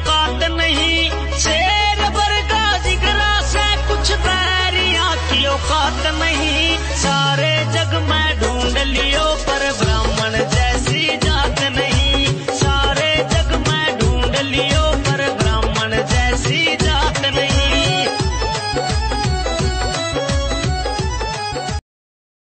औकात नहीं। शेर बरगा जिगरा से कुछ तैरिया की औकात नहीं।